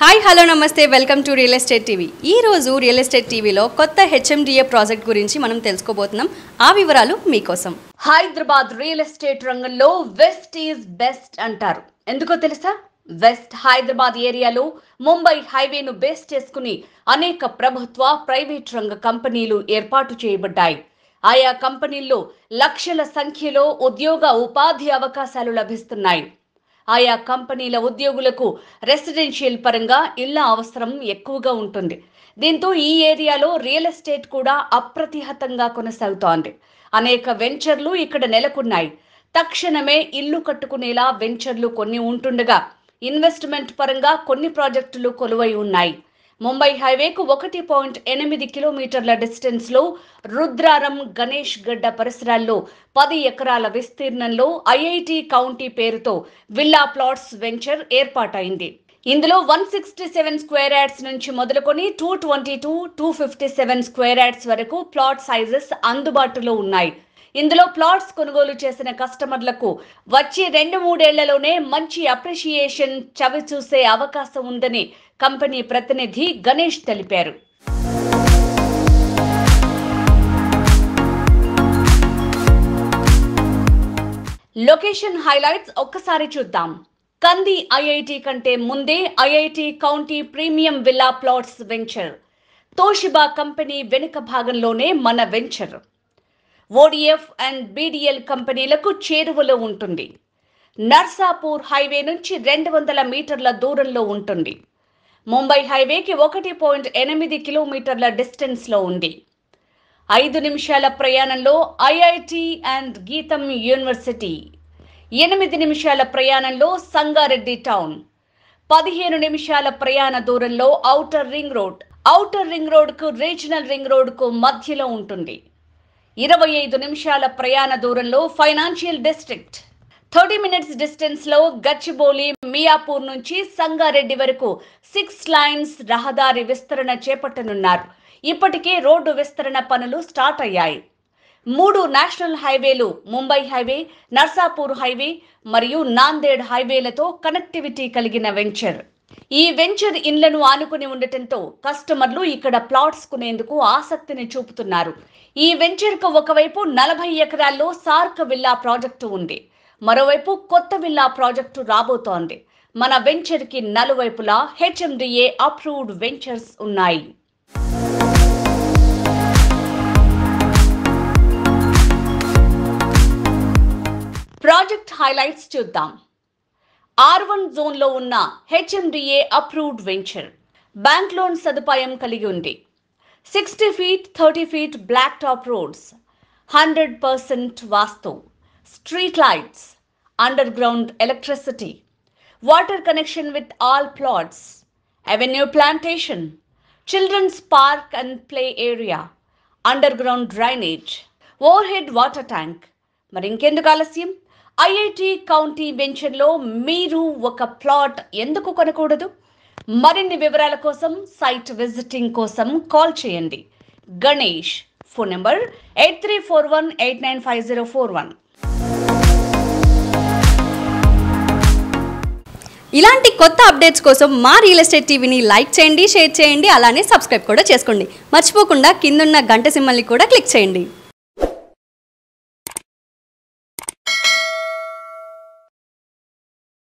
Hi hello నమస్తే welcome to real estate TV. ఈ రోజు రియల్ ఎస్టేట్ టీవీలో కొత్త హెచ్ఎండిఏ ప్రాజెక్ట్ గురించి మనం తెలుసుకోబోతున్నాం. ఆ వివరాలు మీకోసం. హైదరాబాద్ రియల్ ఎస్టేట్ రంగంలో వెస్ట్ ఈజ్ బెస్ట్ అంటారు. ఎందుకో తెలుసా? వెస్ట్ హైదరాబాద్ ఏరియాలో ముంబై హైవేను బేస్ చేసుకుని అనేక ప్రభుత్వ ప్రైవేట్ రంగ కంపెనీలు ఏర్పాటు చేయబడ్డాయి. ఆయా కంపెనీల్లో లక్షల సంఖ్యలో ఉద్యోగ ఉపాధి అవకాశాలు లభిస్తున్నాయి. ఆయా కంపెనీల ఉద్యోగులకు రెసిడెన్షియల్ పరంగా ఇళ్ళ అవసరం ఎక్కువగా ఉంటుంది. దీంతో ఈ ఏరియాలో రియల్ ఎస్టేట్ కూడా అప్రతిహతంగా కొనసాగుతోంది. అనేక వెంచర్లు ఇక్కడ నెలకొన్నాయి. తక్షణమే ఇల్లు కట్టుకునేలా వెంచర్లు కొన్ని ఉంటుండగా ఇన్వెస్ట్మెంట్ పరంగా కొన్ని ప్రాజెక్టులు కొలువై ఉన్నాయి. ముంబై హైవేకు ఒకటి పాయింట్ ఎనిమిది కిలోమీటర్ల డిస్టెన్స్లో రుద్రారం గణేష్ గడ్డ పరిసరాల్లో పది ఎకరాల విస్తీర్ణంలో ఐఐటి కౌంటీ పేరుతో విల్లా ప్లాట్స్ వెంచర్ ఏర్పాటైంది. ఇందులో one sixty seven square yards నుంచి మొదలుకొని two twenty two two fifty seven square yards వరకు ప్లాట్ సైజెస్ అందుబాటులో ఉన్నాయి. ఇందులో ప్లాట్స్ కొనుగోలు చేసిన కస్టమర్లకు వచ్చే రెండు మూడేళ్ళలోనే మంచి అప్రిషియేషన్ చవి చూసే అవకాశం ఉందని కంపెనీ ప్రతినిధి గణేష్ తెలిపారు. లొకేషన్ హైలైట్స్ ఒక్కసారి చూద్దాం. కంది ఐఐటి కంటే ముందే IIT county premium villa plots venture. Toshiba company వెనుక భాగంలోనే మన వెంచర్. ఓడిఎఫ్ అండ్ బీడీఎల్ కంపెనీలకు చేరువలో ఉంటుంది. నర్సాపూర్ హైవే నుంచి రెండు వందల మీటర్ల దూరంలో ఉంటుంది. ముంబై హైవేకి ఒకటి పాయింట్ ఎనిమిది కిలోమీటర్ల డిస్టెన్స్లో ఉంది. ఐదు నిమిషాల ప్రయాణంలో ఐఐటి అండ్ గీతం యూనివర్సిటీ ఎనిమిది నిమిషాల ప్రయాణంలో సంగారెడ్డి టౌన్ పదిహేను నిమిషాల ప్రయాణ దూరంలో outer ring road outer ring రోడ్కు regional ring రోడ్కు మధ్యలో ఉంటుంది. ఇరవై ఐదు నిమిషాల ప్రయాణ దూరంలో ఫైనాన్షియల్ డిస్ట్రిక్ట్. థర్టీ మినిట్స్ డిస్టెన్స్లో గచ్చిబౌలి మియాపూర్ నుంచి సంగారెడ్డి వరకు సిక్స్ లైన్స్ రహదారి విస్తరణ చేపట్టనున్నారు. ఇప్పటికే రోడ్డు విస్తరణ పనులు స్టార్ట్ అయ్యాయి. మూడు నేషనల్ హైవేలు ముంబై హైవే నర్సాపూర్ హైవే మరియు నాందేడ్ హైవేలతో కనెక్టివిటీ కలిగిన వెంచర్. ఈ వెంచర్ ఇండ్లను ఆనుకుని ఉండటంతో కస్టమర్లు ఇక్కడ ప్లాట్స్ కొనేందుకు ఆసక్తిని చూపుతున్నారు. ఈ వెంచర్కు ఒకవైపు నలభై ఎకరాల్లో సార్క్ విల్లా ప్రాజెక్టు ఉంది. మరోవైపు కొత్త విల్లా ప్రాజెక్టు రాబోతోంది. మన వెంచర్కి నలువైపులా హెచ్ఎండిఏ అప్రూవ్డ్ వెంచర్స్ ఉన్నాయి. ప్రాజెక్ట్ హైలైట్స్ చూద్దాం. ఆర్ వన్ జోన్లో ఉన్న HMDA approved venture. Bank loan సదుపాయం కలిగి ఉంది. Sixty feet thirty feet black top roads. Hundred percent vastu. Street lights. Underground electricity. Water connection with all plots. Avenue plantation. Children's park and play area. Underground drainage. Overhead water tank. మరి ఇంకెందుకు ఆలస్యం? IIT county వెంచర్లో మీరు ఒక plot ఎందుకు కొనకూడదు? మరిన్ని వివరాల కోసం సైట్ విజిటింగ్ కోసం కాల్ చేయండి. Ganesh phone number eight three four one eight nine five zero four one. ఇలాంటి కొత్త అప్డేట్స్ కోసం మా రియల్ ఎస్టేట్ టీవీని లైక్ చేయండి షేర్ చేయండి అలానే సబ్స్క్రైబ్ కూడా చేసుకోండి. మర్చిపోకుండా కిందున్న గంట సిమ్మల్ని కూడా క్లిక్ చేయండి.